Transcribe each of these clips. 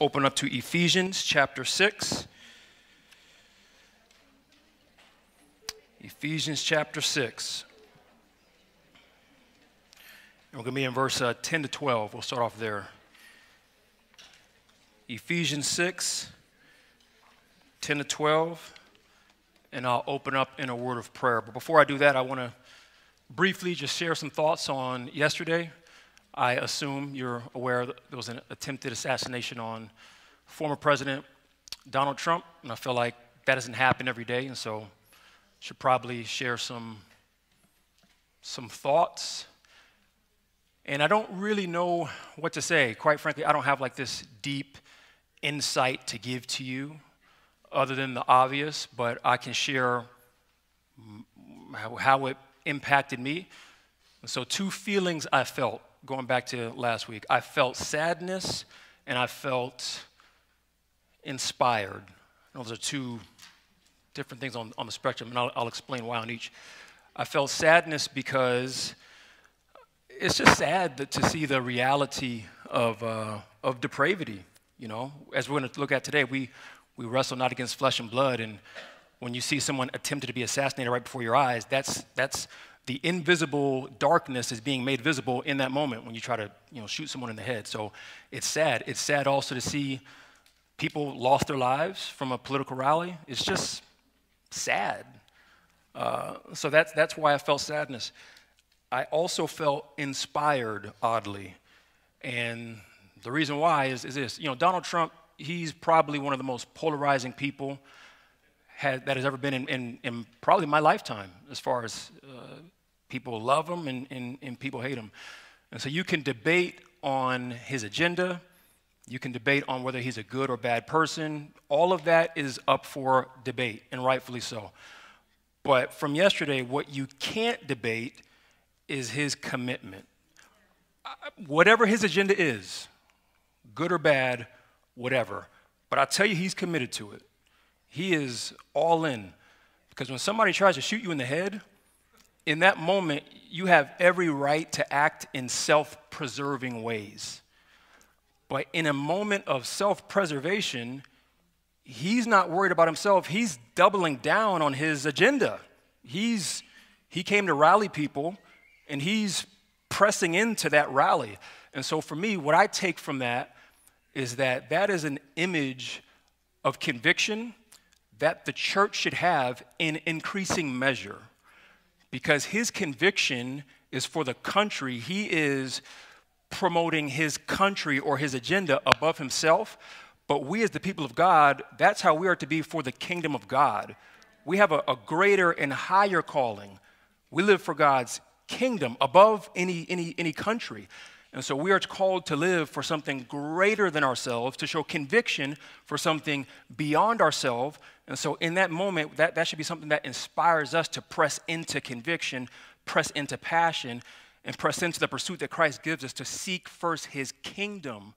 Open up to Ephesians chapter 6. Ephesians chapter 6. And we're going to be in verse uh, 10 to 12. We'll start off there. Ephesians 6, 10 to 12. And I'll open up in a word of prayer. But before I do that, I want to briefly just share some thoughts on yesterday. I assume you're aware that there was an attempted assassination on former President Donald Trump, and I feel like that doesn't happen every day, and so should probably share some some thoughts. And I don't really know what to say. Quite frankly, I don't have like this deep insight to give to you other than the obvious, but I can share how it impacted me. And so two feelings I felt going back to last week, I felt sadness and I felt inspired. Those are two different things on, on the spectrum, and I'll, I'll explain why on each. I felt sadness because it's just sad that, to see the reality of, uh, of depravity. You know, as we're going to look at today, we, we wrestle not against flesh and blood, and when you see someone attempted to be assassinated right before your eyes, that's, that's the invisible darkness is being made visible in that moment when you try to you know, shoot someone in the head. So it's sad. It's sad also to see people lost their lives from a political rally. It's just sad. Uh, so that's, that's why I felt sadness. I also felt inspired, oddly. And the reason why is, is this you know, Donald Trump, he's probably one of the most polarizing people had, that has ever been in, in, in, probably my lifetime as far as uh, People love him and, and, and people hate him. And so you can debate on his agenda. You can debate on whether he's a good or bad person. All of that is up for debate, and rightfully so. But from yesterday, what you can't debate is his commitment. Whatever his agenda is, good or bad, whatever. But I tell you, he's committed to it. He is all in. Because when somebody tries to shoot you in the head, in that moment, you have every right to act in self preserving ways. But in a moment of self preservation, he's not worried about himself. He's doubling down on his agenda. He's, he came to rally people and he's pressing into that rally. And so for me, what I take from that is that that is an image of conviction that the church should have in increasing measure because his conviction is for the country. He is promoting his country or his agenda above himself. But we, as the people of God, that's how we are to be for the kingdom of God. We have a, a greater and higher calling. We live for God's kingdom above any, any, any country. And so we are called to live for something greater than ourselves, to show conviction for something beyond ourselves. And so in that moment, that, that should be something that inspires us to press into conviction, press into passion, and press into the pursuit that Christ gives us to seek first his kingdom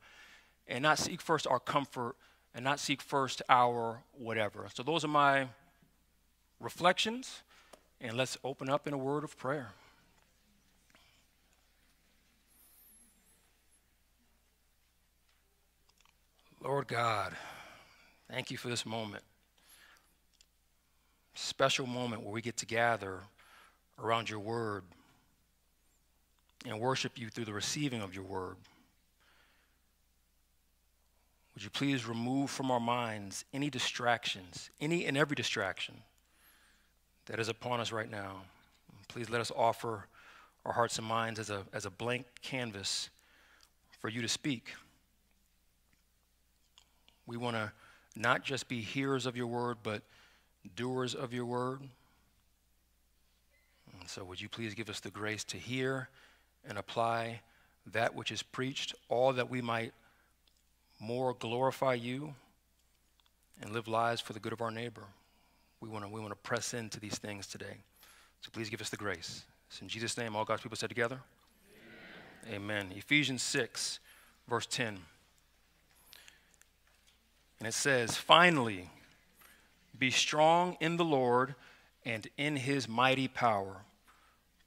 and not seek first our comfort and not seek first our whatever. So those are my reflections. And let's open up in a word of prayer. Lord God, thank you for this moment. Special moment where we get to gather around your word and worship you through the receiving of your word. Would you please remove from our minds any distractions, any and every distraction that is upon us right now? Please let us offer our hearts and minds as a, as a blank canvas for you to speak. We want to not just be hearers of your word, but doers of your word. And so, would you please give us the grace to hear and apply that which is preached, all that we might more glorify you and live lives for the good of our neighbor? We want to we want to press into these things today. So please give us the grace. It's in Jesus' name, all God's people said together. Amen. Amen. Ephesians 6, verse 10. And it says, Finally, be strong in the Lord and in his mighty power.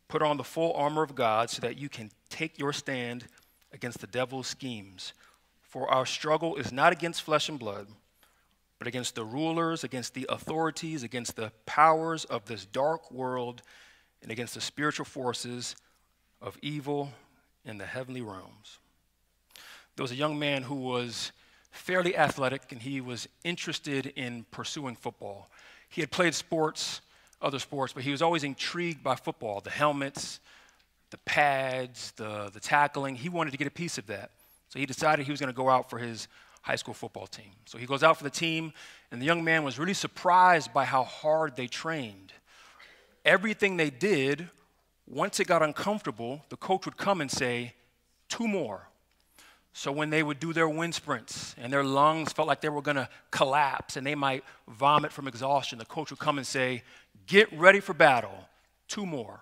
Put on the full armor of God so that you can take your stand against the devil's schemes. For our struggle is not against flesh and blood, but against the rulers, against the authorities, against the powers of this dark world, and against the spiritual forces of evil in the heavenly realms. There was a young man who was fairly athletic and he was interested in pursuing football. He had played sports, other sports, but he was always intrigued by football the helmets, the pads, the, the tackling. He wanted to get a piece of that. So he decided he was going to go out for his high school football team. So he goes out for the team, and the young man was really surprised by how hard they trained. Everything they did, once it got uncomfortable, the coach would come and say, Two more. So when they would do their wind sprints and their lungs felt like they were going to collapse and they might vomit from exhaustion, the coach would come and say, Get ready for battle. Two more.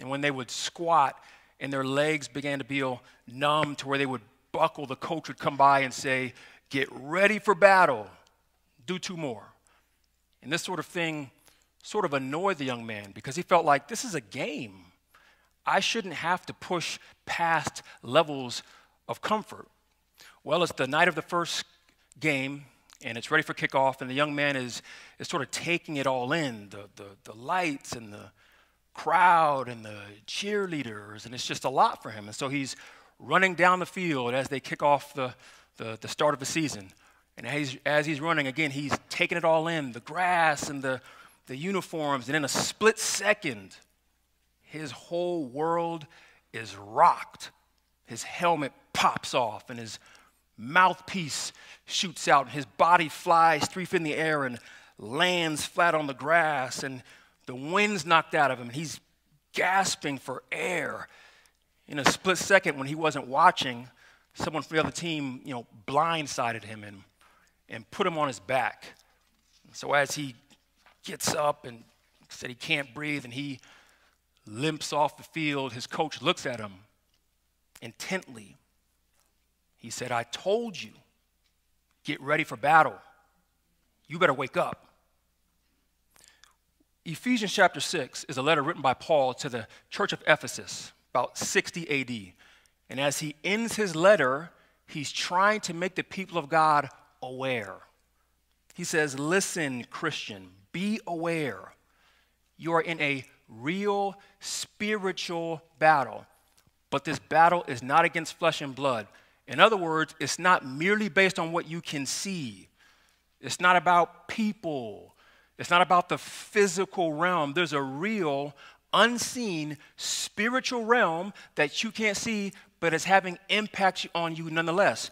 And when they would squat and their legs began to feel numb to where they would buckle, the coach would come by and say, Get ready for battle. Do two more. And this sort of thing sort of annoyed the young man because he felt like this is a game. I shouldn't have to push past levels of comfort. Well, it's the night of the first game, and it's ready for kickoff, and the young man is, is sort of taking it all in the, the, the lights and the crowd and the cheerleaders, and it's just a lot for him. And so he's running down the field as they kick off the, the, the start of the season. And as, as he's running, again, he's taking it all in the grass and the, the uniforms. And in a split second, his whole world is rocked. His helmet pops off, and his mouthpiece shoots out, and his body flies three feet in the air and lands flat on the grass. And the wind's knocked out of him, and he's gasping for air. In a split second, when he wasn't watching, someone from the other team, you know, blindsided him and, and put him on his back. So as he gets up and said he can't breathe and he limps off the field, his coach looks at him intently. He said, I told you, get ready for battle. You better wake up. Ephesians chapter 6 is a letter written by Paul to the church of Ephesus about 60 AD. And as he ends his letter, he's trying to make the people of God aware. He says, Listen, Christian, be aware. You are in a real spiritual battle, but this battle is not against flesh and blood. In other words, it's not merely based on what you can see, it's not about people it's not about the physical realm. There's a real, unseen spiritual realm that you can't see, but it's having impact on you nonetheless.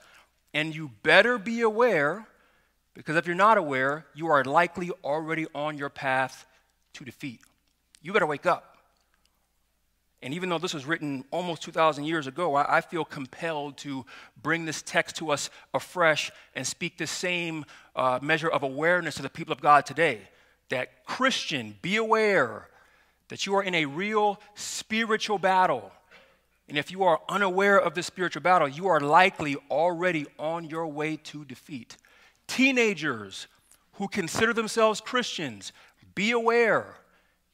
And you better be aware, because if you're not aware, you are likely already on your path to defeat. You better wake up. And even though this was written almost 2,000 years ago, I, I, feel compelled to bring this text to us afresh and speak the same uh, measure of awareness to the people of God today that Christian, be aware that you are in a real spiritual battle. And if you are unaware of this spiritual battle, you are likely already on your way to defeat. Teenagers who consider themselves Christians, be aware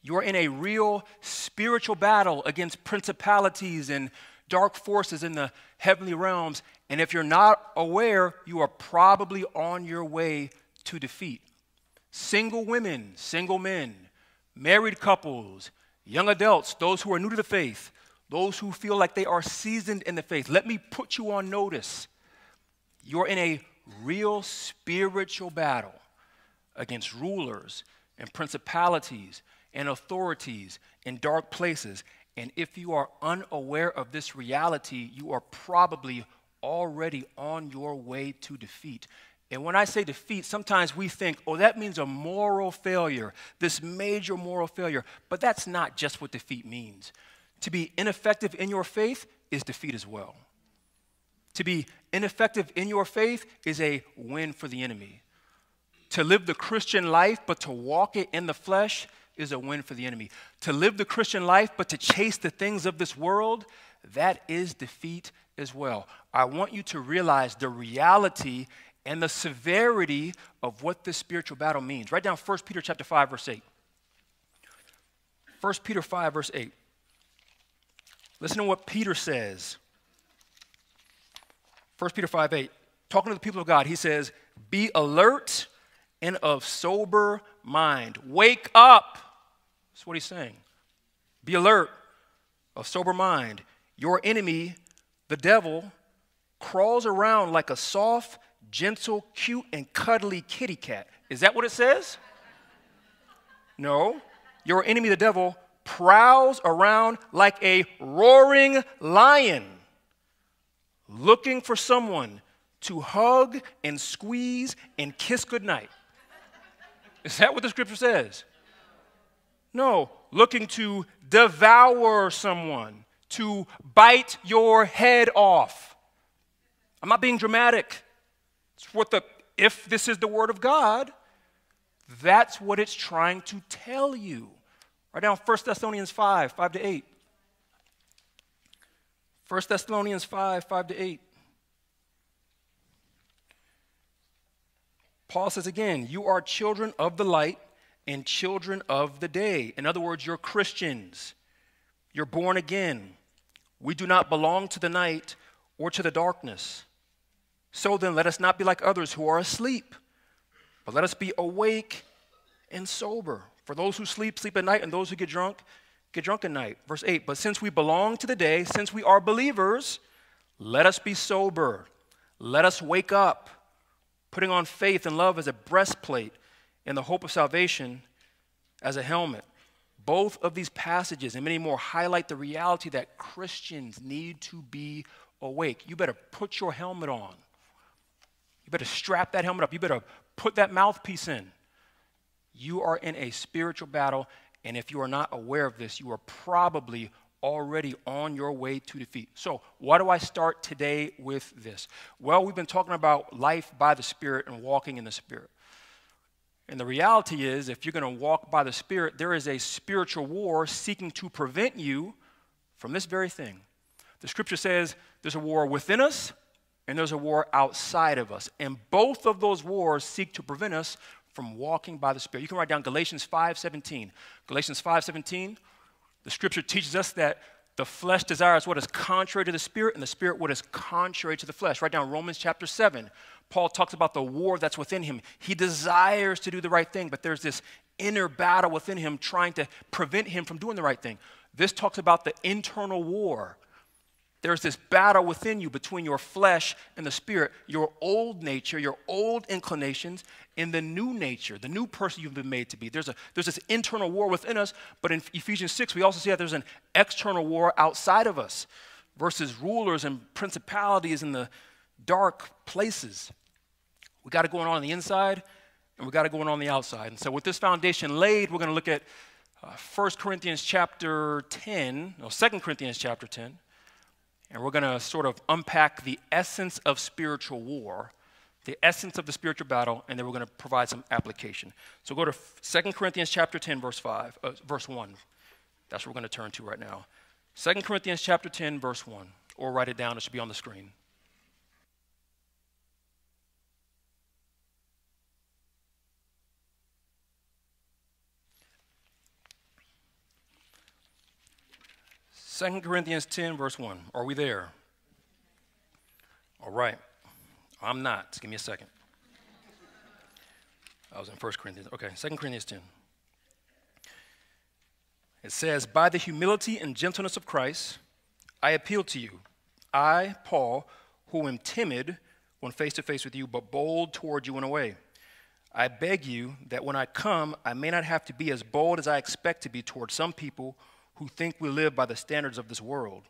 you are in a real spiritual battle against principalities and dark forces in the heavenly realms. And if you're not aware, you are probably on your way to defeat single women, single men, married couples, young adults, those who are new to the faith, those who feel like they are seasoned in the faith. Let me put you on notice. You're in a real spiritual battle against rulers and principalities and authorities in dark places. And if you are unaware of this reality, you are probably already on your way to defeat. And when I say defeat, sometimes we think, oh, that means a moral failure, this major moral failure. But that's not just what defeat means. To be ineffective in your faith is defeat as well. To be ineffective in your faith is a win for the enemy. To live the Christian life, but to walk it in the flesh, is a win for the enemy. To live the Christian life, but to chase the things of this world, that is defeat as well. I want you to realize the reality and the severity of what this spiritual battle means. Write down 1 Peter chapter 5 verse 8. 1 Peter 5 verse 8. Listen to what Peter says. 1 Peter 5 8, talking to the people of God, he says, Be alert and of sober mind. Wake up. That's what he's saying. Be alert, of sober mind. Your enemy, the devil, crawls around like a soft, gentle, cute, and cuddly kitty cat. Is that what it says? No. Your enemy, the devil, prowls around like a roaring lion, looking for someone to hug and squeeze and kiss goodnight. Is that what the scripture says? No, looking to devour someone, to bite your head off. I'm not being dramatic. It's what the, if this is the word of God, that's what it's trying to tell you. Write down 1 Thessalonians 5, 5 to 8. 1 Thessalonians 5, 5 to 8. Paul says again, You are children of the light and children of the day. In other words, you're Christians. You're born again. We do not belong to the night or to the darkness. So then, let us not be like others who are asleep, but let us be awake and sober. For those who sleep, sleep at night, and those who get drunk, get drunk at night. Verse 8 But since we belong to the day, since we are believers, let us be sober. Let us wake up, putting on faith and love as a breastplate, and the hope of salvation as a helmet. Both of these passages and many more highlight the reality that Christians need to be awake. You better put your helmet on. You better strap that helmet up. You better put that mouthpiece in. You are in a spiritual battle, and if you are not aware of this, you are probably already on your way to defeat. So, why do I start today with this? Well, we've been talking about life by the Spirit and walking in the Spirit. And the reality is, if you're going to walk by the Spirit, there is a spiritual war seeking to prevent you from this very thing. The scripture says there's a war within us and there's a war outside of us. And both of those wars seek to prevent us from walking by the Spirit. You can write down Galatians 5:17. Galatians 5:17, the scripture teaches us that the flesh desires what is contrary to the spirit, and the spirit what is contrary to the flesh. Write down Romans chapter 7. Paul talks about the war that's within him. He desires to do the right thing, but there's this inner battle within him trying to prevent him from doing the right thing. This talks about the internal war there's this battle within you between your flesh and the spirit, your old nature, your old inclinations, and the new nature, the new person you've been made to be. There's, a, there's this internal war within us, but in Ephesians 6, we also see that there's an external war outside of us versus rulers and principalities in the dark places. We got it going on on the inside, and we got it going on, the outside. And so, with this foundation laid, we're going to look at uh, 1 Corinthians chapter 10, no, 2 Corinthians chapter 10. And we're going to sort of unpack the essence of spiritual war, the essence of the spiritual battle, and then we're going to provide some application. So go to 2 Corinthians chapter 10, verse 5, uh, verse 1. That's what we're going to turn to right now. 2 Corinthians chapter 10, verse 1. Or write it down, it should be on the screen. 2 Corinthians 10, verse 1. Are we there? All right. I'm not. Give me a second. I was in 1 Corinthians. Okay, 2 Corinthians 10. It says, By the humility and gentleness of Christ, I appeal to you. I, Paul, who am timid when face to face with you, but bold toward you in a way. I beg you that when I come, I may not have to be as bold as I expect to be toward some people who think we live by the standards of this world.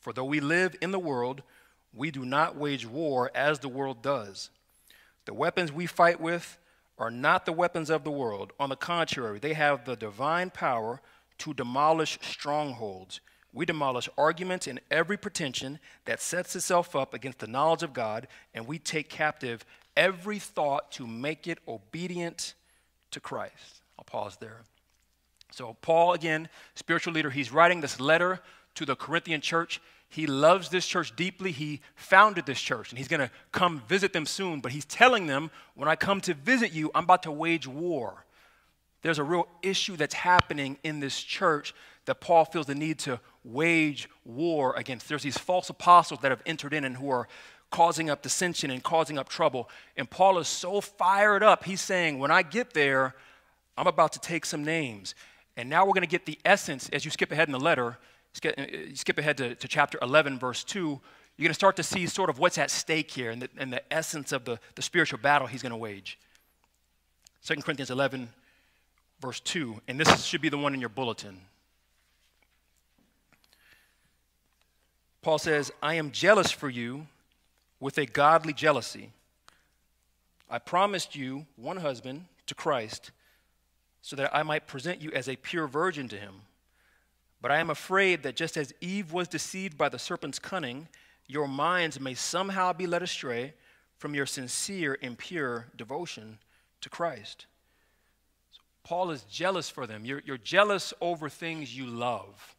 For though we live in the world, we do not wage war as the world does. The weapons we fight with are not the weapons of the world. On the contrary, they have the divine power to demolish strongholds. We demolish arguments and every pretension that sets itself up against the knowledge of God, and we take captive every thought to make it obedient to Christ. I'll pause there. So, Paul, again, spiritual leader, he's writing this letter to the Corinthian church. He loves this church deeply. He founded this church, and he's going to come visit them soon. But he's telling them, when I come to visit you, I'm about to wage war. There's a real issue that's happening in this church that Paul feels the need to wage war against. There's these false apostles that have entered in and who are causing up dissension and causing up trouble. And Paul is so fired up, he's saying, When I get there, I'm about to take some names. And now we're going to get the essence as you skip ahead in the letter. Uh, skip ahead to, to chapter 11, verse 2. You're going to start to see sort of what's at stake here and the, and the essence of the, the spiritual battle he's going to wage. 2 Corinthians 11, verse 2. And this should be the one in your bulletin. Paul says, I am jealous for you with a godly jealousy. I promised you one husband to Christ so that I might present you as a pure virgin to him. But I am afraid that just as Eve was deceived by the serpent's cunning, your minds may somehow be led astray from your sincere and pure devotion to Christ. So Paul is jealous for them. You're, you're jealous over things you love.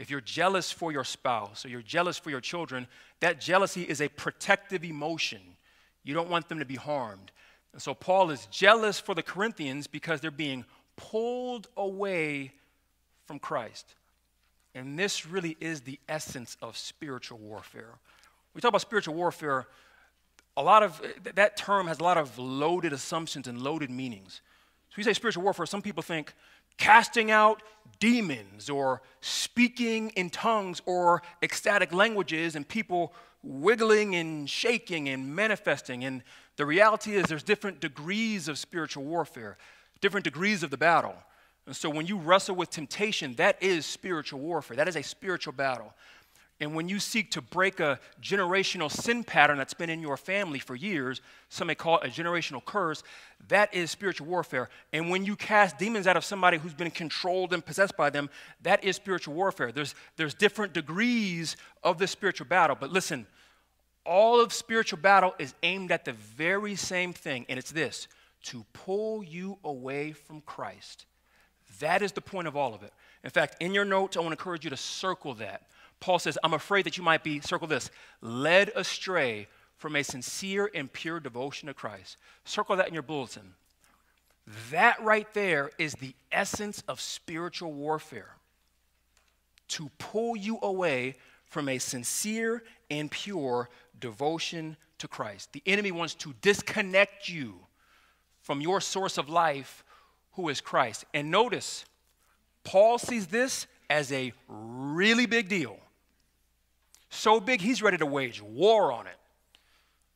If you're jealous for your spouse or you're jealous for your children, that jealousy is a protective emotion. You don't want them to be harmed. And so Paul is jealous for the Corinthians because they're being pulled away from Christ. And this really is the essence of spiritual warfare. We talk about spiritual warfare, a lot of that term has a lot of loaded assumptions and loaded meanings. So we say spiritual warfare, some people think casting out demons or speaking in tongues or ecstatic languages and people wiggling and shaking and manifesting. And the reality is, there's different degrees of spiritual warfare, different degrees of the battle. And so when you wrestle with temptation, that is spiritual warfare. That is a spiritual battle. And when you seek to break a generational sin pattern that's been in your family for years, some may call it a generational curse, that is spiritual warfare. And when you cast demons out of somebody who's been controlled and possessed by them, that is spiritual warfare. There's, there's different degrees of this spiritual battle. But listen, all of spiritual battle is aimed at the very same thing, and it's this to pull you away from Christ. That is the point of all of it. In fact, in your notes, I want to encourage you to circle that Paul says, I'm afraid that you might be, circle this, led astray from a sincere and pure devotion to Christ. Circle that in your bulletin. That right there is the essence of spiritual warfare to pull you away from a sincere and pure devotion to Christ. The enemy wants to disconnect you from your source of life, who is Christ. And notice, Paul sees this as a really big deal. So big, he's ready to wage war on it.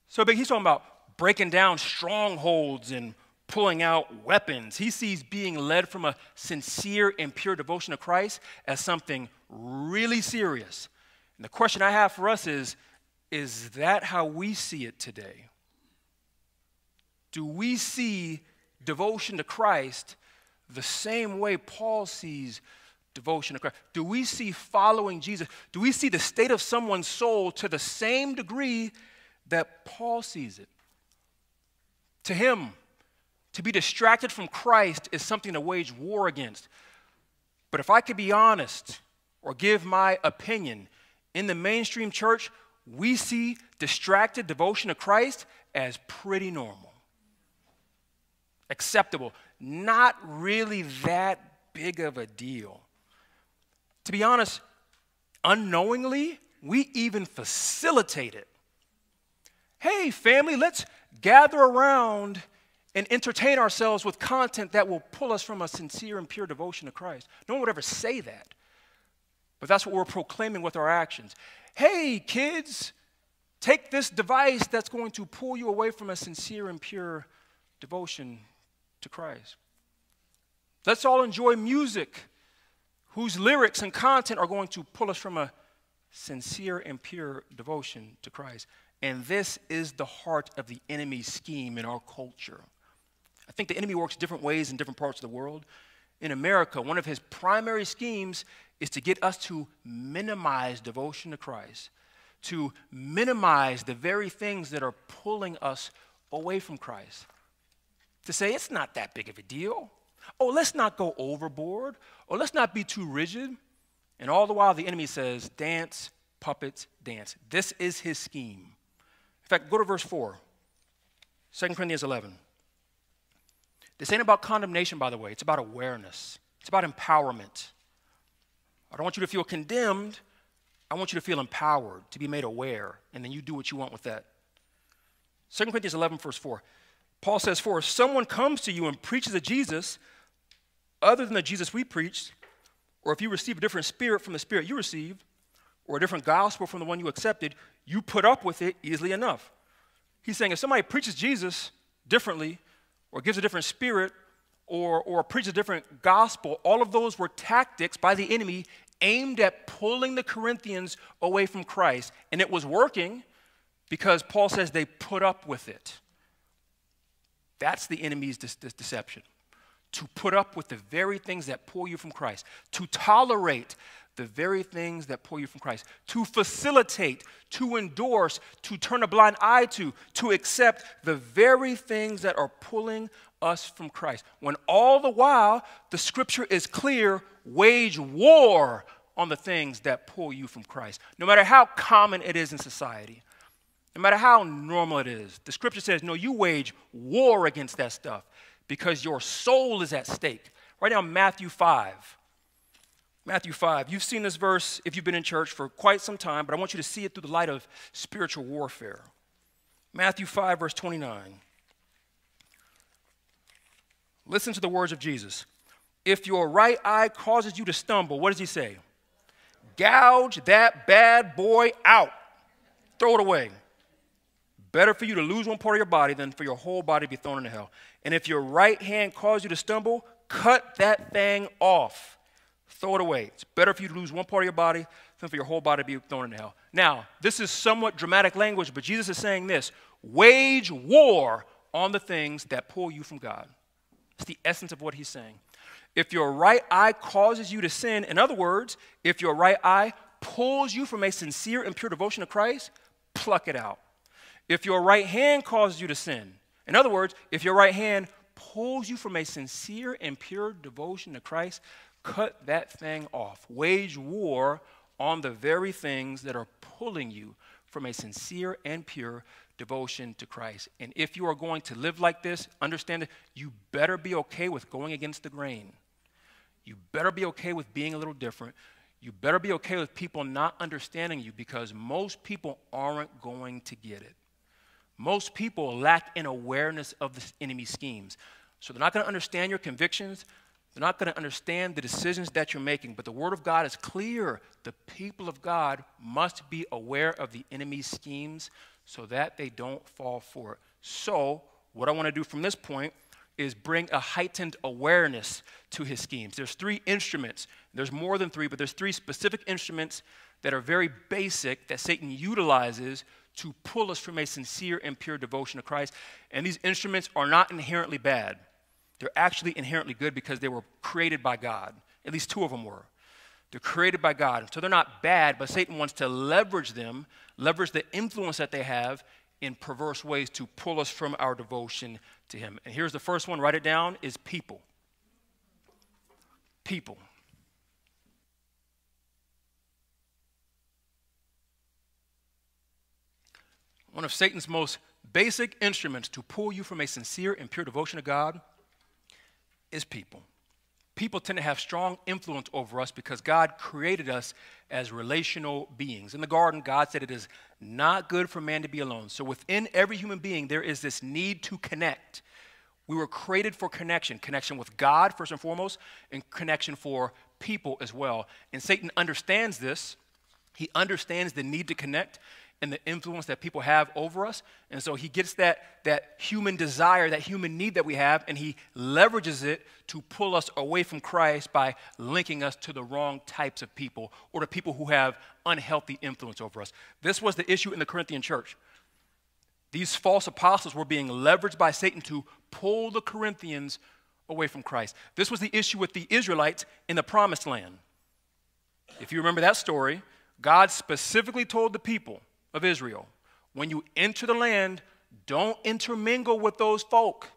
So big, he's talking about breaking down strongholds and pulling out weapons. He sees being led from a sincere and pure devotion to Christ as something really serious. And the question I have for us is is that how we see it today? Do we see devotion to Christ the same way Paul sees devotion to Christ? Do we see following Jesus? Do we see the state of someone's soul to the same degree that Paul sees it? To him, to be distracted from Christ is something to wage war against. But if I could be honest or give my opinion, in the mainstream church, we see distracted devotion to Christ as pretty normal, acceptable, not really that big of a deal. To be honest, unknowingly, we even facilitate it. Hey, family, let's gather around and entertain ourselves with content that will pull us from a sincere and pure devotion to Christ. No one would ever say that. But that's what we're proclaiming with our actions. Hey, kids, take this device that's going to pull you away from a sincere and pure devotion to Christ. Let's all enjoy music whose lyrics and content are going to pull us from a sincere and pure devotion to Christ. And this is the heart of the enemy's scheme in our culture. I think the enemy works different ways in different parts of the world. In America, one of his primary schemes is to get us to minimize devotion to Christ, to minimize the very things that are pulling us away from Christ. To say it's not that big of a deal. Oh, let's not go overboard. Or let's not be too rigid. And all the while, the enemy says, dance, puppets, dance. This is his scheme. In fact, go to verse 4, 2 Corinthians 11. This ain't about condemnation, by the way, it's about awareness, it's about empowerment. I don't want you to feel condemned, I want you to feel empowered, to be made aware, and then you do what you want with that. 2 Corinthians 11, verse 4. Paul says, For if someone comes to you and preaches a Jesus other than the Jesus we preached, or if you receive a different spirit from the spirit you received, or a different gospel from the one you accepted, you put up with it easily enough. He's saying if somebody preaches Jesus differently, or gives a different spirit, or, or preaches a different gospel, all of those were tactics by the enemy aimed at pulling the Corinthians away from Christ. And it was working because Paul says they put up with it. That's the enemy's de- de- deception. To put up with the very things that pull you from Christ, to tolerate the very things that pull you from Christ, to facilitate, to endorse, to turn a blind eye to, to accept the very things that are pulling us from Christ. When all the while the scripture is clear, wage war on the things that pull you from Christ. No matter how common it is in society, no matter how normal it is, the scripture says, no, you wage war against that stuff because your soul is at stake. Right now, Matthew 5. Matthew 5. You've seen this verse if you've been in church for quite some time, but I want you to see it through the light of spiritual warfare. Matthew 5, verse 29. Listen to the words of Jesus. If your right eye causes you to stumble, what does he say? Gouge that bad boy out. Throw it away. Better for you to lose one part of your body than for your whole body to be thrown into hell. And if your right hand causes you to stumble, cut that thing off. Throw it away. It's better for you to lose one part of your body than for your whole body to be thrown into hell. Now, this is somewhat dramatic language, but Jesus is saying this wage war on the things that pull you from God. It's the essence of what he's saying. If your right eye causes you to sin, in other words, if your right eye pulls you from a sincere and pure devotion to Christ, pluck it out. If your right hand causes you to sin, in other words, if your right hand pulls you from a sincere and pure devotion to Christ, cut that thing off. Wage war on the very things that are pulling you from a sincere and pure devotion to Christ. And if you are going to live like this, understand that you better be okay with going against the grain. You better be okay with being a little different. You better be okay with people not understanding you because most people aren't going to get it. Most people lack an awareness of the enemy schemes. So they're not going to understand your convictions. They're not going to understand the decisions that you're making. But the Word of God is clear. The people of God must be aware of the enemy's schemes so that they don't fall for it. So, what I want to do from this point is bring a heightened awareness to his schemes. There's three instruments. There's more than three, but there's three specific instruments that are very basic that Satan utilizes to pull us from a sincere and pure devotion to Christ. And these instruments are not inherently bad. They're actually inherently good because they were created by God. At least two of them were. They're created by God. So they're not bad, but Satan wants to leverage them, leverage the influence that they have in perverse ways to pull us from our devotion to Him. And here's the first one write it down is people. People. One of Satan's most basic instruments to pull you from a sincere and pure devotion to God is people people tend to have strong influence over us because God created us as relational beings. In the garden, God said it is not good for man to be alone. So within every human being, there is this need to connect. We were created for connection connection with God, first and foremost, and connection for people as well. And Satan understands this. He understands the need to connect and the influence that people have over us. And so he gets that, that human desire, that human need that we have, and he leverages it to pull us away from Christ by linking us to the wrong types of people or to people who have unhealthy influence over us. This was the issue in the Corinthian church. These false apostles were being leveraged by Satan to pull the Corinthians away from Christ. This was the issue with the Israelites in the promised land. If you remember that story, God specifically told the people of Israel. When you enter the land, don't intermingle with those folk.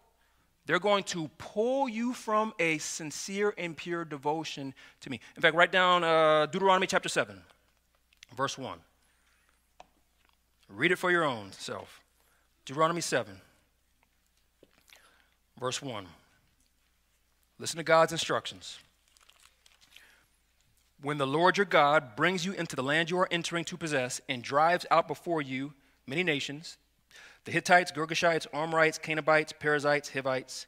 They're going to pull you from a sincere and pure devotion to me. In fact, write down uh, Deuteronomy chapter 7, verse 1. Read it for your own self. Deuteronomy 7, verse 1. Listen to God's instructions. When the Lord your God brings you into the land you are entering to possess and drives out before you many nations the Hittites, Girgashites, Amorites, Canaanites, Perizzites, Hivites,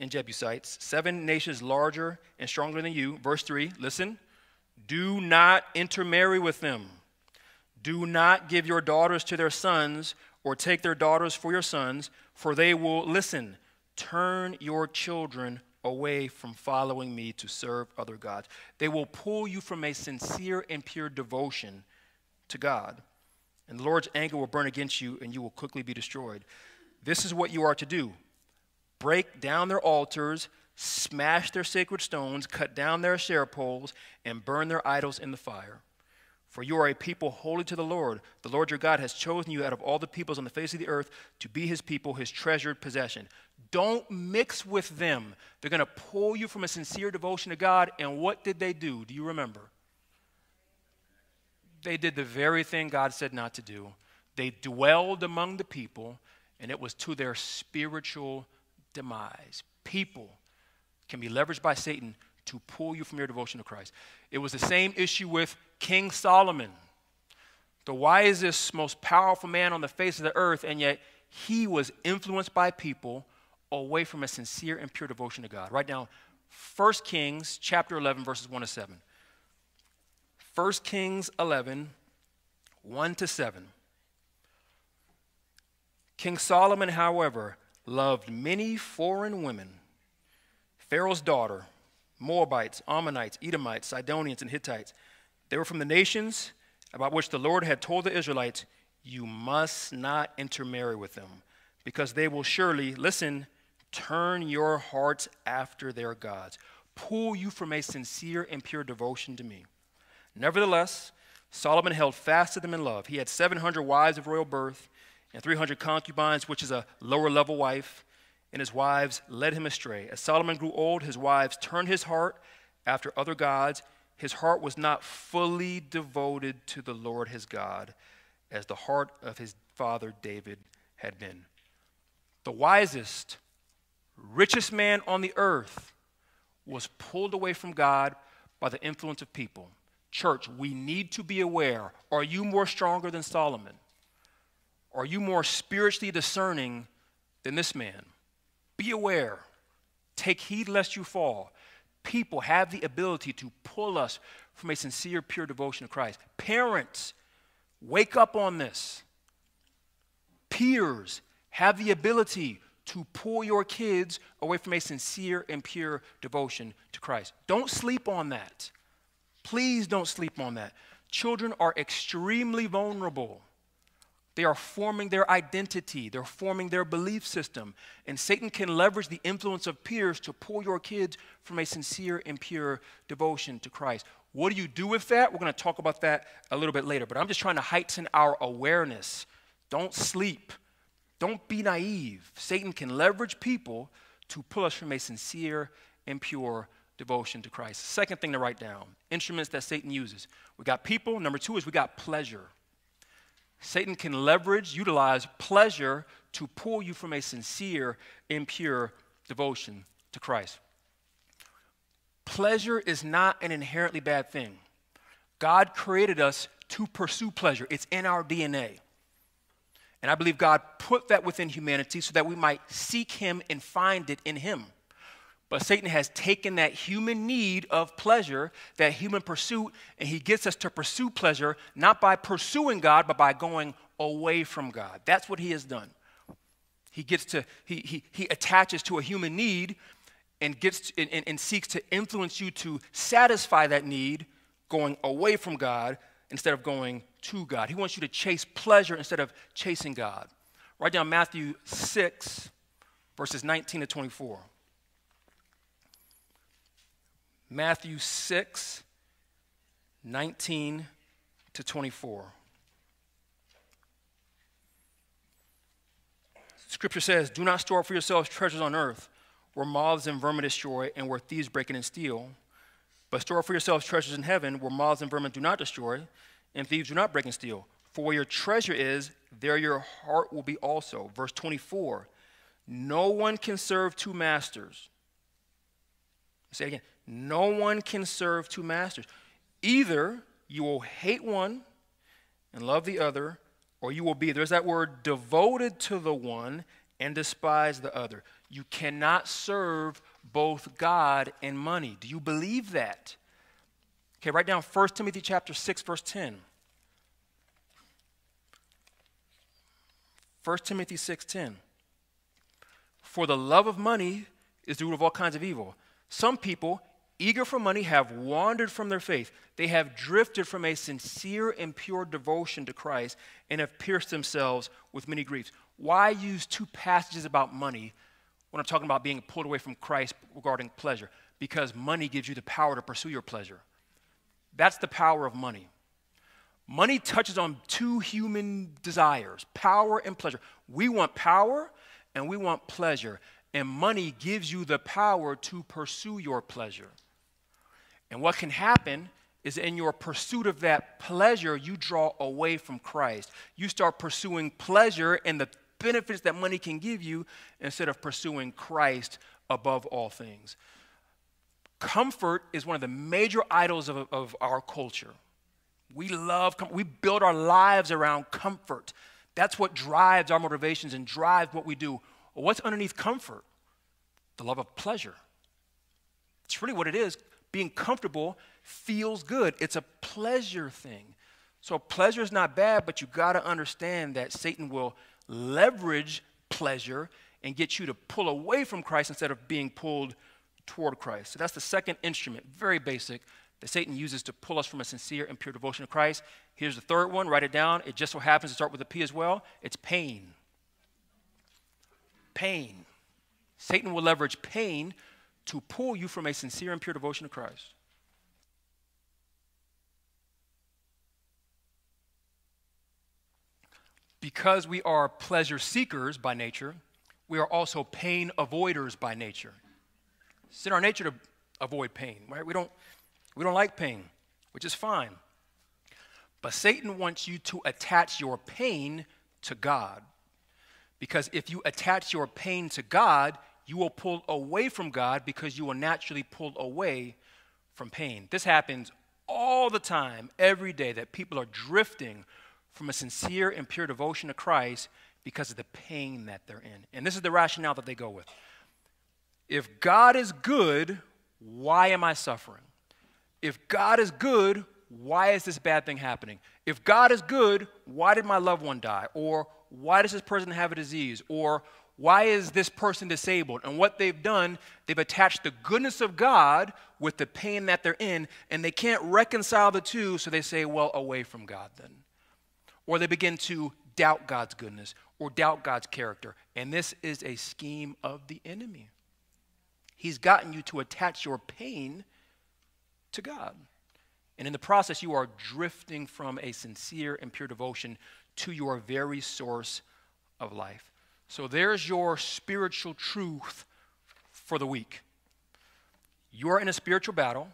and Jebusites, seven nations larger and stronger than you. Verse 3 listen, do not intermarry with them. Do not give your daughters to their sons or take their daughters for your sons, for they will, listen, turn your children away from following me to serve other gods. They will pull you from a sincere and pure devotion to God. And the Lord's anger will burn against you, and you will quickly be destroyed. This is what you are to do break down their altars, smash their sacred stones, cut down their Asherah poles, and burn their idols in the fire. For you are a people holy to the Lord. The Lord your God has chosen you out of all the peoples on the face of the earth to be his people, his treasured possession. Don't mix with them. They're going to pull you from a sincere devotion to God. And what did they do? Do you remember? They did the very thing God said not to do. They dwelled among the people, and it was to their spiritual demise. People can be leveraged by Satan to pull you from your devotion to Christ. It was the same issue with King Solomon, the wisest, most powerful man on the face of the earth, and yet he was influenced by people away from a sincere and pure devotion to God. Write down 1 Kings chapter 11, verses 1 to 7. 1 Kings 11, 1 to 7. King Solomon, however, loved many foreign women. Pharaoh's daughter, Moabites, Ammonites, Edomites, Sidonians, and Hittites. They were from the nations about which the Lord had told the Israelites, You must not intermarry with them, because they will surely, listen, turn your hearts after their gods, pull you from a sincere and pure devotion to me. Nevertheless, Solomon held fast to them in love. He had 700 wives of royal birth and 300 concubines, which is a lower level wife, and his wives led him astray. As Solomon grew old, his wives turned his heart after other gods. His heart was not fully devoted to the Lord his God, as the heart of his father David had been. The wisest, richest man on the earth was pulled away from God by the influence of people. Church, we need to be aware. Are you more stronger than Solomon? Are you more spiritually discerning than this man? Be aware. Take heed lest you fall. People have the ability to pull us from a sincere, pure devotion to Christ. Parents, wake up on this. Peers have the ability to pull your kids away from a sincere and pure devotion to Christ. Don't sleep on that. Please don't sleep on that. Children are extremely vulnerable. They are forming their identity, they're forming their belief system. And Satan can leverage the influence of peers to pull your kids from a sincere and pure devotion to Christ. What do you do with that? We're going to talk about that a little bit later. But I'm just trying to heighten our awareness. Don't sleep. Don't be naive. Satan can leverage people to pull us from a sincere and pure devotion to Christ. Second thing to write down instruments that Satan uses. We got people. Number two is we got pleasure. Satan can leverage, utilize pleasure to pull you from a sincere, impure devotion to Christ. Pleasure is not an inherently bad thing. God created us to pursue pleasure, it's in our DNA. And I believe God put that within humanity so that we might seek Him and find it in Him. But Satan has taken that human need of pleasure, that human pursuit, and he gets us to pursue pleasure not by pursuing God, but by going away from God. That's what he has done. He gets to, he, he, he attaches to a human need and gets to, and, and seeks to influence you to satisfy that need, going away from God instead of going to God. He wants you to chase pleasure instead of chasing God. Write down Matthew 6, verses 19 to 24. Matthew 6, 19 to 24. Scripture says, Do not store up for yourselves treasures on earth, where moths and vermin destroy, and where thieves break in and steal. But store up for yourselves treasures in heaven, where moths and vermin do not destroy, and thieves do not break and steal. For where your treasure is, there your heart will be also. Verse 24 No one can serve two masters. Say again. No one can serve two masters. Either you will hate one and love the other, or you will be, there's that word, devoted to the one and despise the other. You cannot serve both God and money. Do you believe that? Okay, write down 1 Timothy chapter 6, verse 10. 1 Timothy 6:10. For the love of money is the root of all kinds of evil. Some people, eager for money, have wandered from their faith. They have drifted from a sincere and pure devotion to Christ and have pierced themselves with many griefs. Why use two passages about money when I'm talking about being pulled away from Christ regarding pleasure? Because money gives you the power to pursue your pleasure. That's the power of money. Money touches on two human desires power and pleasure. We want power and we want pleasure, and money gives you the power to pursue your pleasure. And what can happen is in your pursuit of that pleasure, you draw away from Christ. You start pursuing pleasure and the benefits that money can give you instead of pursuing Christ above all things. Comfort is one of the major idols of, of our culture. We love, we build our lives around comfort. That's what drives our motivations and drives what we do. What's underneath comfort? The love of pleasure. It's really what it is. Being comfortable feels good, it's a pleasure thing. So, pleasure is not bad, but you got to understand that Satan will leverage pleasure and get you to pull away from Christ instead of being pulled toward Christ. So, that's the second instrument, very basic that Satan uses to pull us from a sincere and pure devotion to Christ. Here's the third one, write it down. It just so happens to start with a P as well. It's pain. Pain. Satan will leverage pain to pull you from a sincere and pure devotion to Christ. Because we are pleasure seekers by nature, we are also pain avoiders by nature. It's in our nature to avoid pain, right? We don't we don't like pain, which is fine. But Satan wants you to attach your pain to God. Because if you attach your pain to God, you will pull away from God because you will naturally pull away from pain. This happens all the time, every day, that people are drifting from a sincere and pure devotion to Christ because of the pain that they're in. And this is the rationale that they go with. If God is good, why am I suffering? if God is good, why is this bad thing happening? If God is good, why did my loved one die? Or why does this person have a disease? Or why is this person disabled? And what they've done, they've attached the goodness of God with the pain that they're in, and they can't reconcile the two, so they say, well, away from God then. Or they begin to doubt God's goodness or doubt God's character. And this is a scheme of the enemy. He's gotten you to attach your pain to God. And in the process, you are drifting from a sincere and pure devotion to your very source of life. So there's your spiritual truth for the week. You are in a spiritual battle.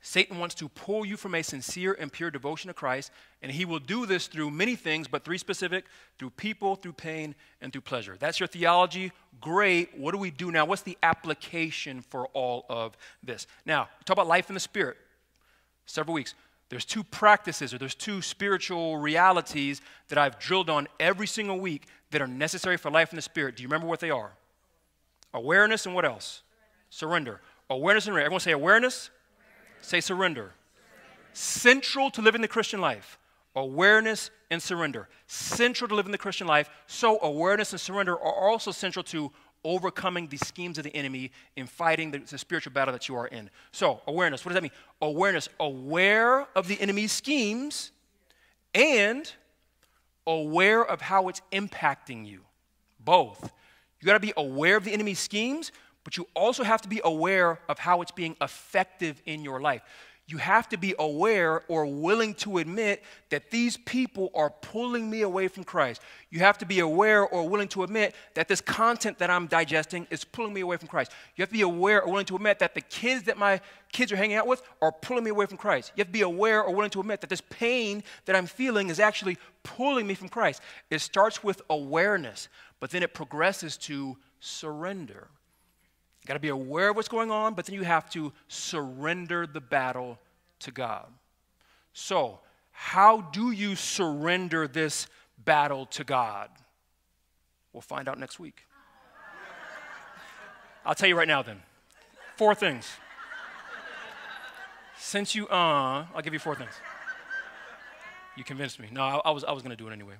Satan wants to pull you from a sincere and pure devotion to Christ, and he will do this through many things, but three specific through people, through pain, and through pleasure. That's your theology. Great. What do we do now? What's the application for all of this? Now, talk about life in the Spirit. Several weeks. There's two practices or there's two spiritual realities that I've drilled on every single week that are necessary for life in the Spirit. Do you remember what they are? Awareness and what else? Surrender. Awareness and surrender. Everyone say awareness, Say surrender. Central to living the Christian life awareness and surrender. Central to living the Christian life. So, awareness and surrender are also central to overcoming the schemes of the enemy in fighting the, the, spiritual battle that you are in. So, awareness, what does that mean? Awareness, aware of the enemy's schemes and aware of how it's impacting you. Both. You got to be aware of the enemy's schemes, but you also have to be aware of how it's being effective in your life. You have to be aware or willing to admit that these people are pulling me away from Christ. You have to be aware or willing to admit that this content that I'm digesting is pulling me away from Christ. You have to be aware or willing to admit that the kids that my kids are hanging out with are pulling me away from Christ. You have to be aware or willing to admit that this pain that I'm feeling is actually pulling me from Christ. It starts with awareness, but then it progresses to surrender. Got to be aware of what's going on, but then you have to surrender the battle to God. So, how do you surrender this battle to God? We'll find out next week. I'll tell you right now then. Four things. Since you, uh, I'll give you four things. You convinced me. No, I, I was, I was going to do it anyway.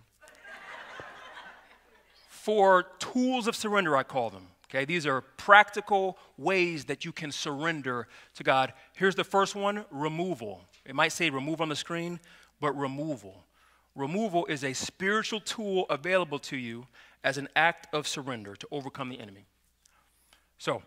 Four tools of surrender, I call them. Okay, these are practical ways that you can surrender to God. Here's the first one removal. It might say remove on the screen, but removal. Removal is a spiritual tool available to you as an act of surrender to overcome the enemy. So,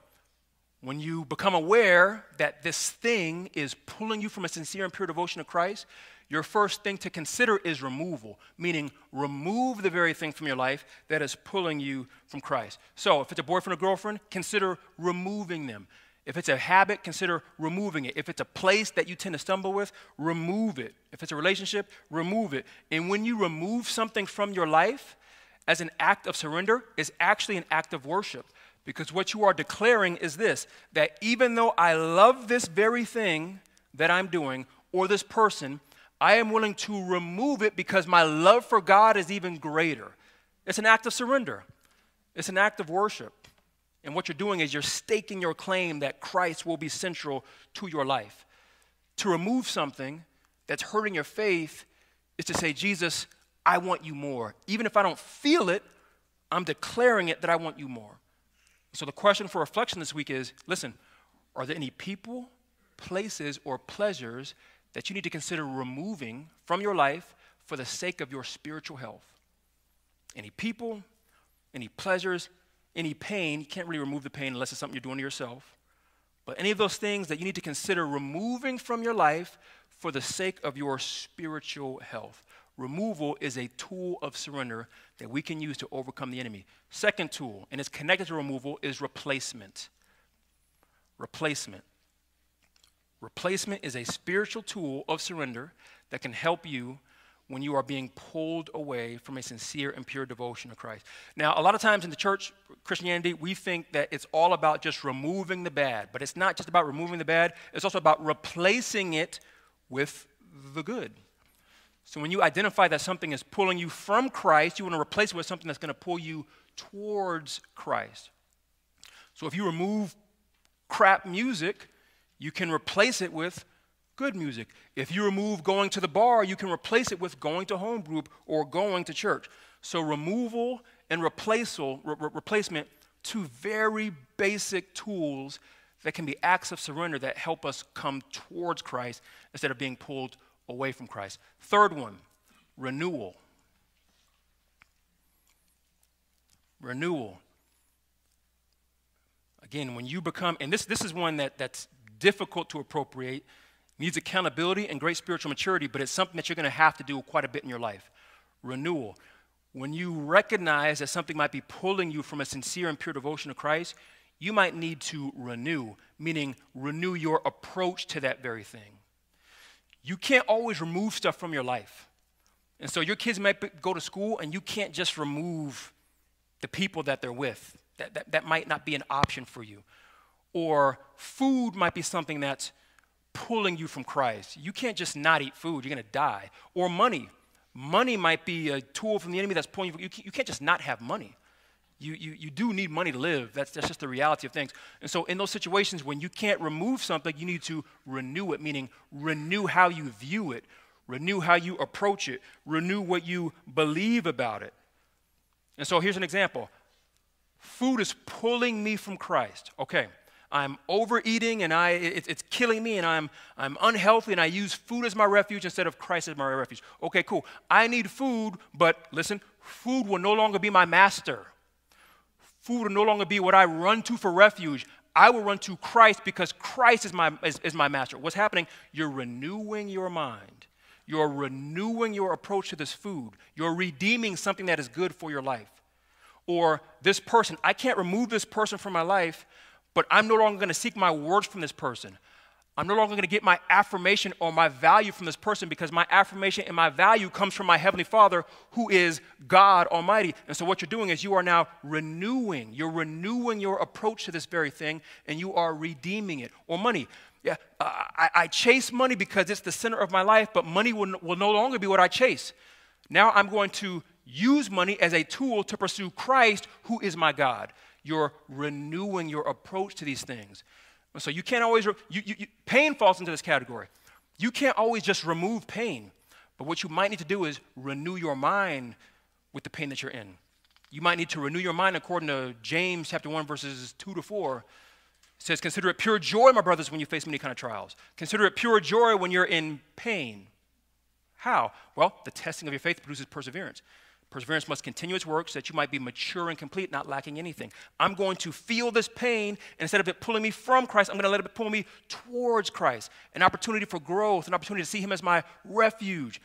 when you become aware that this thing is pulling you from a sincere and pure devotion to Christ, your first thing to consider is removal, meaning remove the very thing from your life that is pulling you from Christ. So, if it's a boyfriend or girlfriend, consider removing them. If it's a habit, consider removing it. If it's a place that you tend to stumble with, remove it. If it's a relationship, remove it. And when you remove something from your life as an act of surrender, is actually an act of worship. Because what you are declaring is this that even though I love this very thing that I'm doing or this person, I am willing to remove it because my love for God is even greater. It's an act of surrender, it's an act of worship. And what you're doing is you're staking your claim that Christ will be central to your life. To remove something that's hurting your faith is to say, Jesus, I want you more. Even if I don't feel it, I'm declaring it that I want you more. So the question for reflection this week is listen, are there any people, places, or pleasures that you need to consider removing from your life for the sake of your spiritual health. Any people, any pleasures, any pain, you can't really remove the pain unless it's something you're doing to yourself. But any of those things that you need to consider removing from your life for the sake of your spiritual health. Removal is a tool of surrender that we can use to overcome the enemy. Second tool, and it's connected to removal, is replacement. Replacement. Replacement is a spiritual tool of surrender that can help you when you are being pulled away from a sincere and pure devotion to Christ. Now, a lot of times in the church, Christianity, we think that it's all about just removing the bad, but it's not just about removing the bad, it's also about replacing it with the good. So when you identify that something is pulling you from Christ, you want to replace it with something that's going to pull you towards Christ. So if you remove crap music, you can replace it with good music. If you remove going to the bar, you can replace it with going to home group or going to church. So removal and replaceal, re- replacement, two very basic tools that can be acts of surrender that help us come towards Christ instead of being pulled away from Christ. Third one, renewal. Renewal. Again, when you become, and this, this is one that, that's difficult to appropriate, needs accountability and great spiritual maturity, but it's something that you're going to have to do quite a bit in your life. Renewal. When you recognize that something might be pulling you from a sincere and pure devotion to Christ, you might need to renew, meaning renew your approach to that very thing. You can't always remove stuff from your life. And so your kids might go to school and you can't just remove the people that they're with. That, that, that might not be an option for you or food might be something that's pulling you from Christ. You can't just not eat food, you're going to die. Or money. Money might be a tool from the enemy that's pulling you. You can't just not have money. You, you, you do need money to live. That's, that's just the reality of things. And so, in those situations when you can't remove something, you need to renew it, meaning renew how you view it, renew how you approach it, renew what you believe about it. And so, here's an example food is pulling me from Christ. Okay, I'm overeating and I, it, it's killing me and I'm, I'm unhealthy and I use food as my refuge instead of Christ as my refuge. Okay, cool. I need food, but listen, food will no longer be my master. Food will no longer be what I run to for refuge. I will run to Christ because Christ is my, is, is my master. What's happening? You're renewing your mind. You're renewing your approach to this food. You're redeeming something that is good for your life. Or this person, I can't remove this person from my life but I'm no longer going to seek my words from this person. I'm no longer going to get my affirmation or my value from this person because my affirmation and my value comes from my Heavenly Father who is God Almighty. And so, what you're doing is you are now renewing, you're renewing your approach to this very thing and you are redeeming it. Or money. Yeah, uh, I, I chase money because it's the center of my life, but money will, will no longer be what I chase. Now I'm going to use money as a tool to pursue Christ, who is my God. You're renewing your approach to these things. So you can't always, you, you, you, pain falls into this category. You can't always just remove pain, but what you might need to do is renew your mind with the pain that you're in. You might need to renew your mind according to James chapter 1, verses 2 to 4. It says, Consider it pure joy, my brothers, when you face many kind of trials. Consider it pure joy when you're in pain. How? Well, the testing of your faith produces perseverance. Perseverance must continue its work so that you might be mature and complete, not lacking anything. I'm going to feel this pain, and instead of it pulling me from Christ, I'm going to let it pull me towards Christ. An opportunity for growth, an opportunity to see Him as my refuge.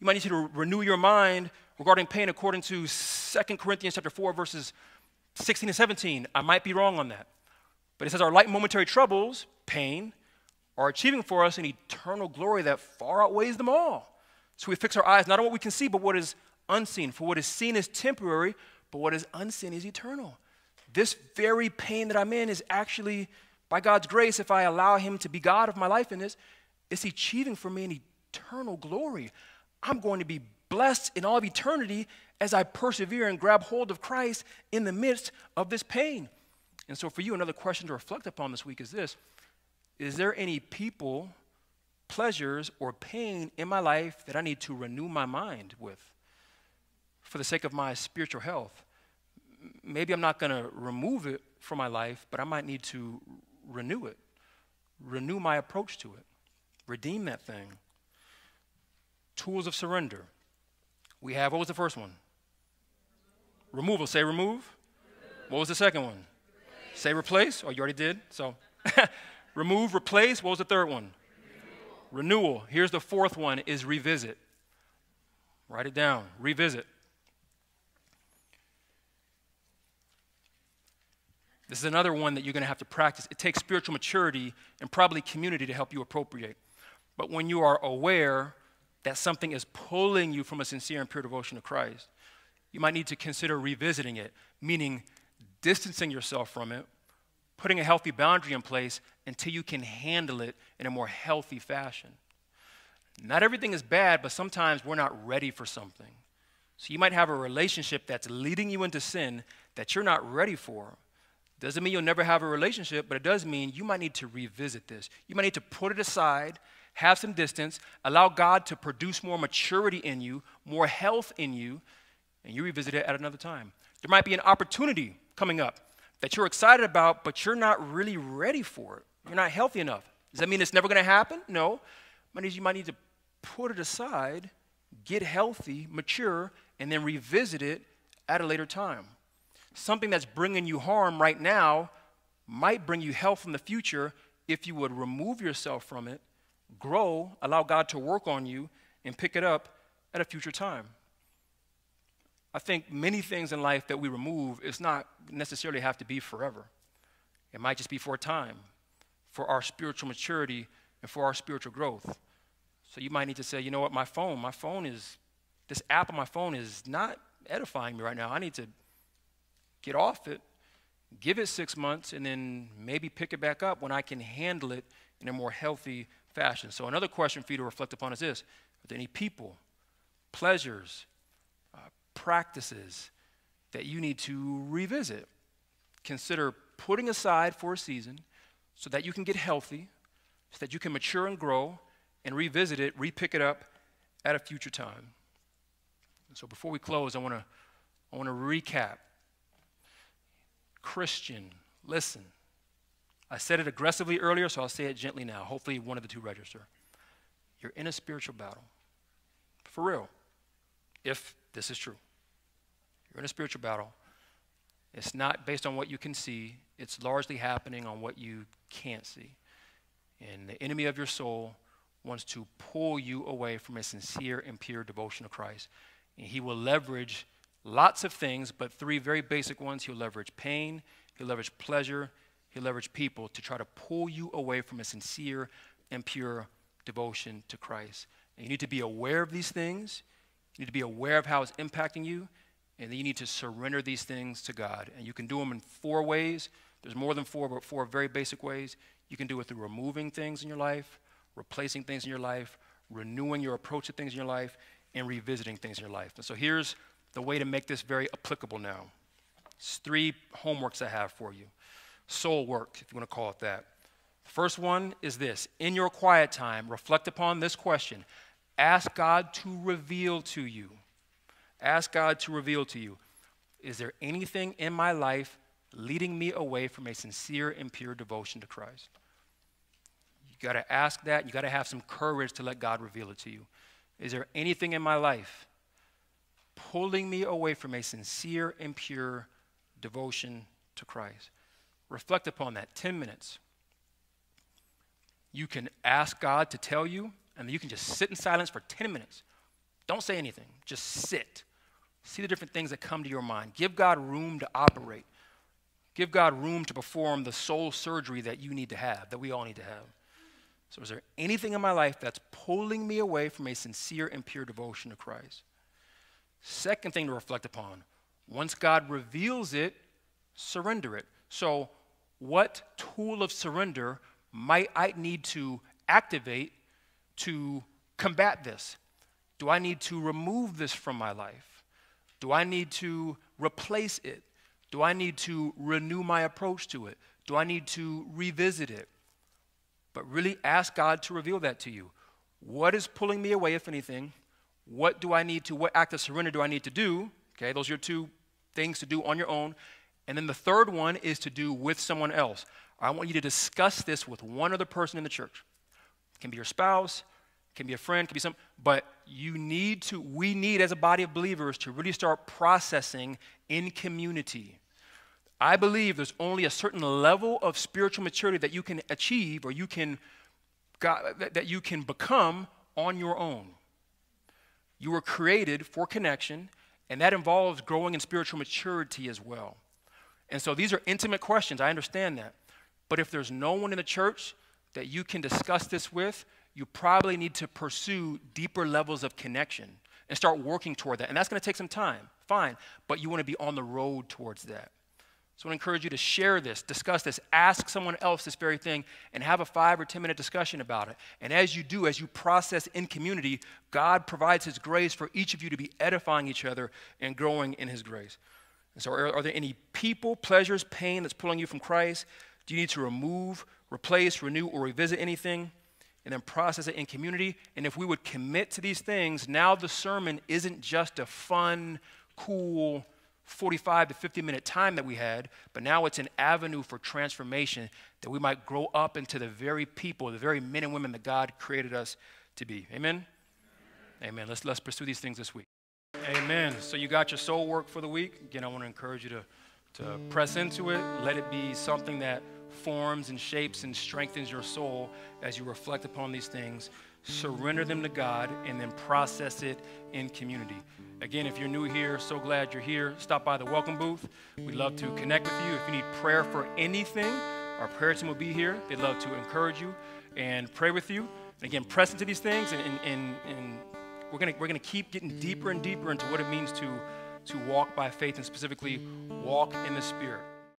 You might need to renew your mind regarding pain according to 2 Corinthians chapter 4, verses 16 and 17. I might be wrong on that. But it says our light momentary troubles, pain, are achieving for us an eternal glory that far outweighs them all. So we fix our eyes not on what we can see, but what is unseen. For what is seen is temporary, but what is unseen is eternal. This very pain that I'm in is actually, by God's grace, if I allow Him to be God of my life in this, it's achieving for me an eternal glory. I'm going to be blessed in all of eternity as I persevere and grab hold of Christ in the midst of this pain. And so, for you, another question to reflect upon this week is this Is there any people, pleasures, or pain in my life that I need to renew my mind with for the sake of my spiritual health? Maybe I'm not going to remove it from my life, but I might need to renew it, renew my approach to it, redeem that thing. Tools of surrender. We have, what was the first one? Removal. Say remove. What was the second one? Say replace. Oh, you already did. So remove, replace. What was the third one? Renewal. Renewal. Here's the fourth one is revisit. Write it down. Revisit. This is another one that you're going to have to practice. It takes spiritual maturity and probably community to help you appropriate. But when you are aware that something is pulling you from a sincere and pure devotion to Christ, you might need to consider revisiting it, meaning distancing yourself from it, putting a healthy boundary in place until you can handle it in a more healthy fashion. Not everything is bad, but sometimes we're not ready for something. So you might have a relationship that's leading you into sin that you're not ready for. Doesn't mean you'll never have a relationship, but it does mean you might need to revisit this. You might need to put it aside, have some distance, allow God to produce more maturity in you, more health in you, and you revisit it at another time. There might be an opportunity coming up that you're excited about, but you're not really ready for it. You're not healthy enough. Does that mean it's never going to happen? No. Means you might need to put it aside, get healthy, mature, and then revisit it at a later time. Something that's bringing you harm right now might bring you health in the future if you would remove yourself from it, grow, allow God to work on you, and pick it up at a future time. I think many things in life that we remove is not necessarily have to be forever. It might just be for a time, for our spiritual maturity and for our spiritual growth. So you might need to say, you know what, my phone, my phone is, this app on my phone is not edifying me right now. I need to get off it, give it six months, and then maybe pick it back up when I can handle it in a more healthy fashion. So another question for you to reflect upon is this Are there any people, pleasures, uh, practices that you need to revisit. Consider putting aside for a season so that you can get healthy, so that you can mature and grow, and revisit it, repick it up at a future time. So before we close, I want to I want to recap. Christian, listen. I said it aggressively earlier, so I'll say it gently now. Hopefully, one of the two register. You're in a spiritual battle. For real. If this is true. You're in a spiritual battle. It's not based on what you can see, it's largely happening on what you can't see. And the enemy of your soul wants to pull you away from a sincere and pure devotion to Christ. And he will leverage lots of things, but three very basic ones. He'll leverage pain, he'll leverage pleasure, he'll leverage people to try to pull you away from a sincere and pure devotion to Christ. And you need to be aware of these things. You need to be aware of how it's impacting you, and then you need to surrender these things to God. And you can do them in four ways. There's more than four, but four very basic ways. You can do it through removing things in your life, replacing things in your life, renewing your approach to things in your life, and revisiting things in your life. And so here's the way to make this very applicable now. It's three homeworks I have for you. Soul work, if you want to call it that. The First one is this In your quiet time, reflect upon this question. Ask God to reveal to you. Ask God to reveal to you. Is there anything in my life leading me away from a sincere and pure devotion to Christ? You got to ask that. You got to have some courage to let God reveal it to you. Is there anything in my life pulling me away from a sincere and pure devotion to Christ? Reflect upon that 10 minutes. You can ask God to tell you, and you can just sit in silence for 10 minutes. Don't say anything, just sit. See the different things that come to your mind. Give God room to operate. Give God room to perform the soul surgery that you need to have, that we all need to have. So, is there anything in my life that's pulling me away from a sincere and pure devotion to Christ? Second thing to reflect upon once God reveals it, surrender it. So, what tool of surrender might I need to activate to combat this? Do I need to remove this from my life? Do I need to replace it? Do I need to renew my approach to it? Do I need to revisit it? But really ask God to reveal that to you. What is pulling me away, if anything? What do I need to, what act of surrender do I need to do? Okay, those are your two things to do on your own. And then the third one is to do with someone else. I want you to discuss this with one other person in the church. It can be your spouse, it can be a friend, it can be some, but you need to, we need as a body of believers to really start processing in community. I believe there's only a certain level of spiritual maturity that you can achieve or you can that you can become on your own. You were created for connection, and that involves growing in spiritual maturity as well. And so these are intimate questions. I understand that. But if there's no one in the church that you can discuss this with, you probably need to pursue deeper levels of connection and start working toward that. And that's going to take some time, fine. But you want to be on the road towards that. So I encourage you to share this, discuss this, ask someone else this very thing, and have a five or 10 minute discussion about it. And as you do, as you process in community, God provides His grace for each of you to be edifying each other and growing in His grace. And so, are, are there any people, pleasures, pain that's pulling you from Christ? Do you need to remove, replace, renew, or revisit anything? And then process it in community. And if we would commit to these things, now the sermon isn't just a fun, cool, 45 to 50 minute time that we had, but now it's an avenue for transformation that we might grow up into the very people, the very men and women that God created us to be. Amen? Amen. Amen. Let's, let's pursue these things this week. Amen. So you got your soul work for the week. Again, I want to encourage you to, to press into it. Let it be something that forms and shapes and strengthens your soul as you reflect upon these things. Surrender them to God and then process it in community. Again, if you're new here, so glad you're here. Stop by the welcome booth. We'd love to connect with you. If you need prayer for anything, our prayer team will be here. They'd love to encourage you and pray with you. And again, press into these things, and, and, and, and we're going we're gonna keep getting deeper and deeper into what it means to, to walk by faith and specifically walk in the Spirit.